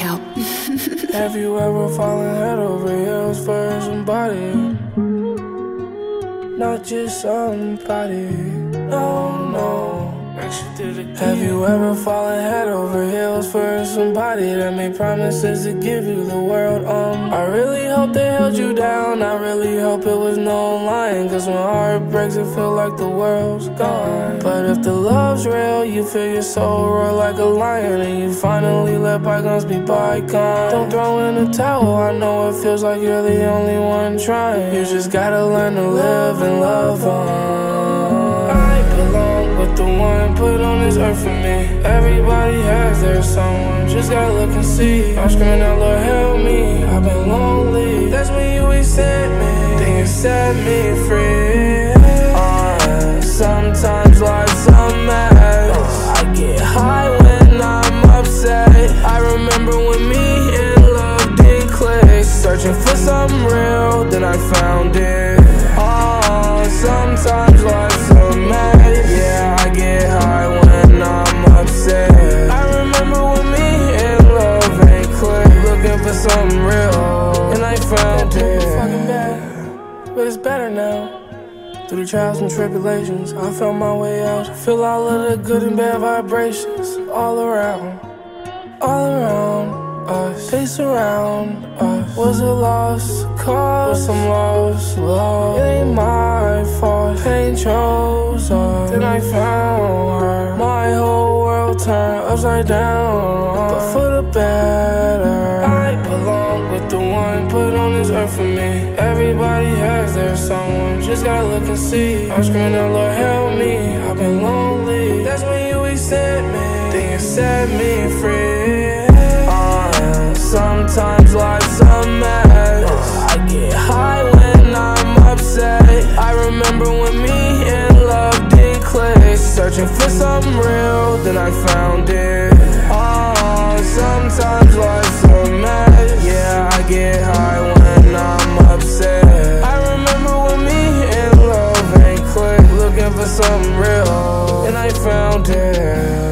workout. Have you ever fallen head over heels for somebody? Not just somebody. No, no. Have you ever fallen head over heels for somebody that made promises to give you the world? Um, I really hope they held you down. I really hope it was no lying. Cause when heart breaks, it feel like the world's gone. But if the love's real, you feel your soul roar like a lion. And you finally let bygones be bygones. Don't throw in the towel. I know it feels like you're the only one trying. You just gotta learn to live and love on. I belong with the one put on this earth for me. Everybody has their someone, just gotta look and see. I'm screaming out, Lord, help me. I've been lonely. That's when you accept me. Then you set me free. Uh, sometimes life's a mess. I get high when I'm upset. I remember when me and love did click. Searching for something real, then I found it. But it's better now. Through the trials and tribulations, I found my way out. Feel all of the good and bad vibrations all around, all around us. They surround us. Was a lost cause? Was Some lost love. It ain't my fault. Pain chose us. Then I found her. My whole world turned upside down, but for the better. I belong with the one put on this earth for me. Everybody just gotta look and see. I'm screaming out, Lord, help me. I've been lonely. That's when you accept me. Then you set me free. Uh, sometimes life's a mess. I get high when I'm upset. I remember when me and love did click. Searching for something real, then I found it. Oh, sometimes life's a mess. something real, and I found it.